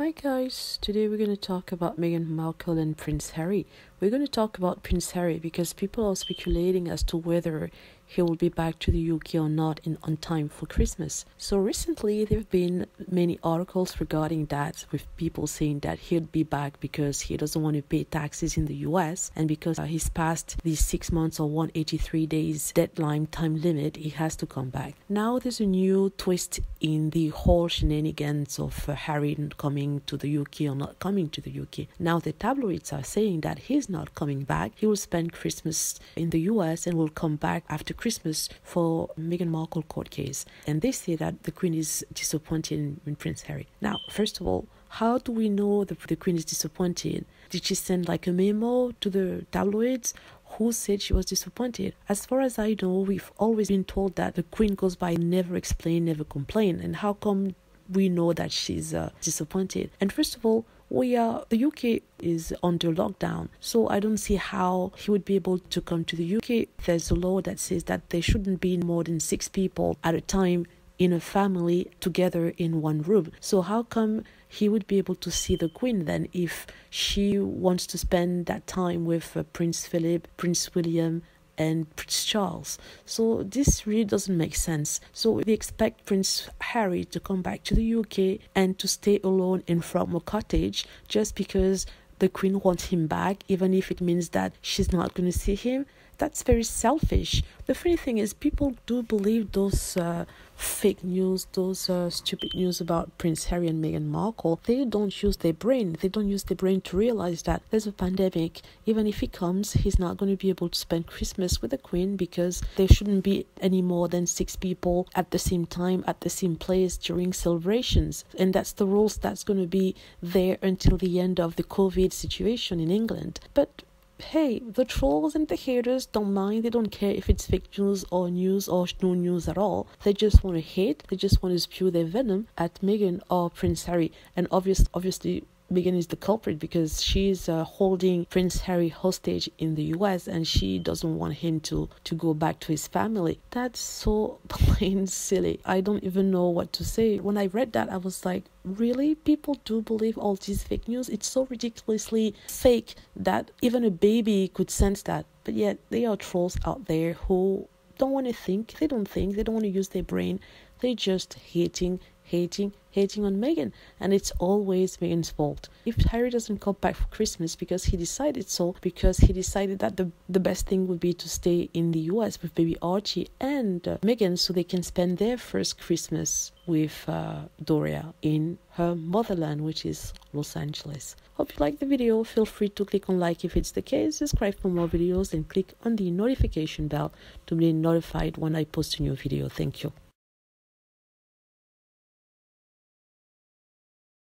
Hi guys, today we're going to talk about Meghan Markle and Prince Harry. We're going to talk about Prince Harry because people are speculating as to whether he will be back to the UK or not in on time for Christmas. So recently there have been many articles regarding that with people saying that he'll be back because he doesn't want to pay taxes in the US and because uh, he's passed the 6 months or 183 days deadline time limit he has to come back. Now there's a new twist in the whole shenanigans of uh, Harry coming to the UK or not coming to the UK. Now the tabloids are saying that he's not coming back. He will spend Christmas in the US and will come back after Christmas for Meghan Markle court case. And they say that the Queen is disappointed in, in Prince Harry. Now, first of all, how do we know that the Queen is disappointed? Did she send like a memo to the tabloids? Who said she was disappointed? As far as I know, we've always been told that the Queen goes by never explain, never complain. And how come we know that she's uh, disappointed? And first of all, we are the UK is under lockdown, so I don't see how he would be able to come to the UK. There's a law that says that there shouldn't be more than six people at a time in a family together in one room. So how come he would be able to see the queen then if she wants to spend that time with uh, Prince Philip, Prince William, and Prince Charles. So this really doesn't make sense. So we expect Prince Harry to come back to the UK and to stay alone in Frogmore Cottage just because the Queen wants him back, even if it means that she's not going to see him that's very selfish. The funny thing is, people do believe those uh, fake news, those uh, stupid news about Prince Harry and Meghan Markle. They don't use their brain. They don't use their brain to realize that there's a pandemic. Even if he comes, he's not going to be able to spend Christmas with the Queen because there shouldn't be any more than six people at the same time at the same place during celebrations. And that's the rules that's going to be there until the end of the COVID situation in England. But hey, the trolls and the haters don't mind. They don't care if it's fake news or news or no news at all. They just want to hate. They just want to spew their venom at Meghan or Prince Harry. And obvious, obviously, Meghan is the culprit because she's uh, holding Prince Harry hostage in the US and she doesn't want him to, to go back to his family. That's so plain silly. I don't even know what to say. When I read that, I was like, really? People do believe all these fake news? It's so ridiculously fake that even a baby could sense that. But yet, there are trolls out there who don't want to think, they don't think, they don't want to use their brain. They're just hating, hating, hating on Meghan, and it's always Meghan's fault. If Harry doesn't come back for Christmas because he decided so, because he decided that the, the best thing would be to stay in the US with baby Archie and uh, Meghan so they can spend their first Christmas with uh, Doria in her motherland, which is Los Angeles. Hope you like the video. Feel free to click on like if it's the case, subscribe for more videos, and click on the notification bell to be notified when I post a new video. Thank you.